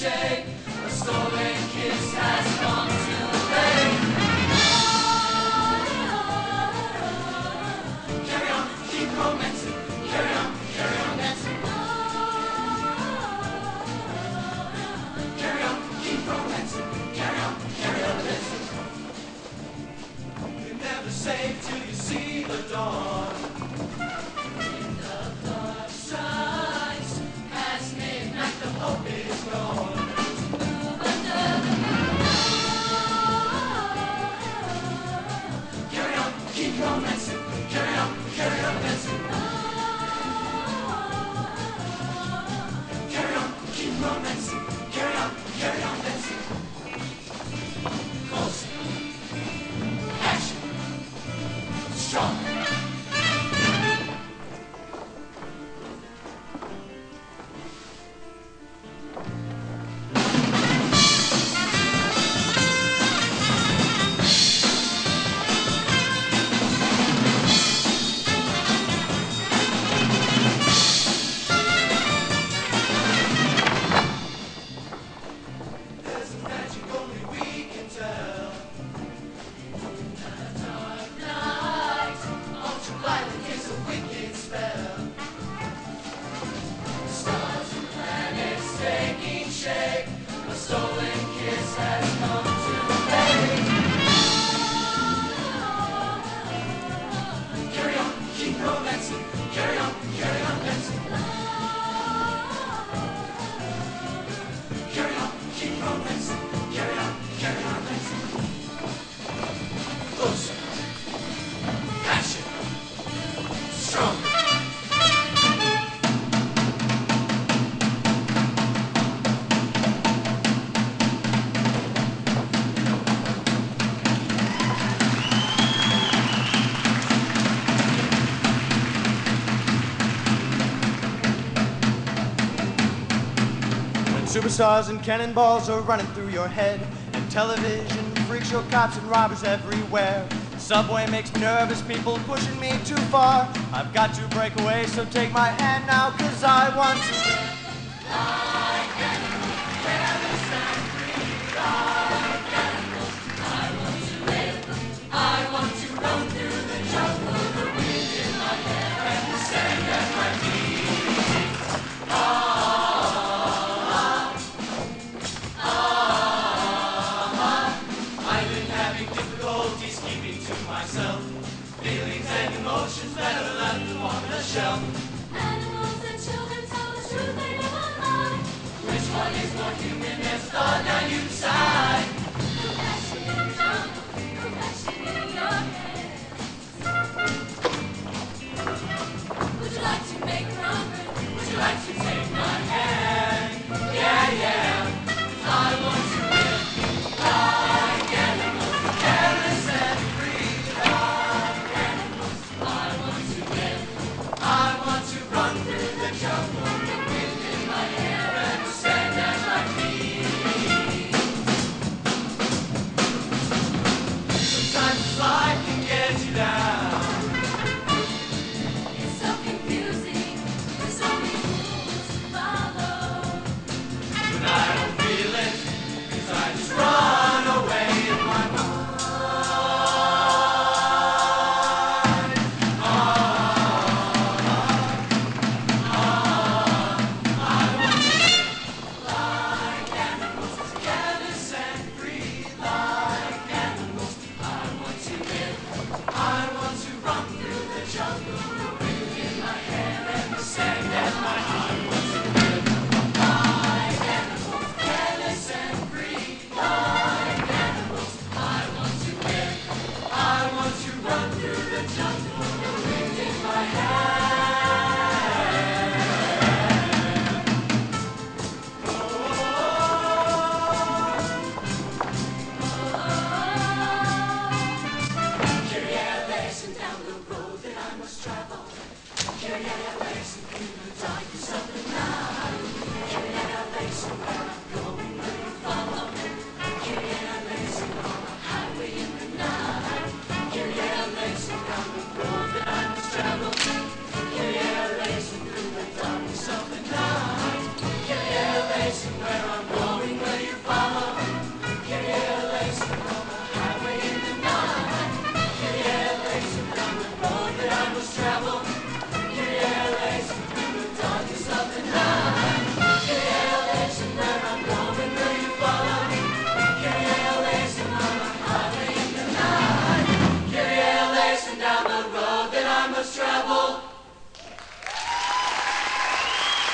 shake. A stolen kiss has come to fame. Carry on, keep. Carry on, carry on dancing. Carry on, keep. Carry on, carry on dancing. You're never safe till you see the dawn. superstars and cannonballs are running through your head. And television freaks your cops and robbers everywhere. Subway makes me nervous, people pushing me too far. I've got to break away, so take my hand now, cause I want to. shall. Animals and children tell the truth they never lie. Which one is more human as the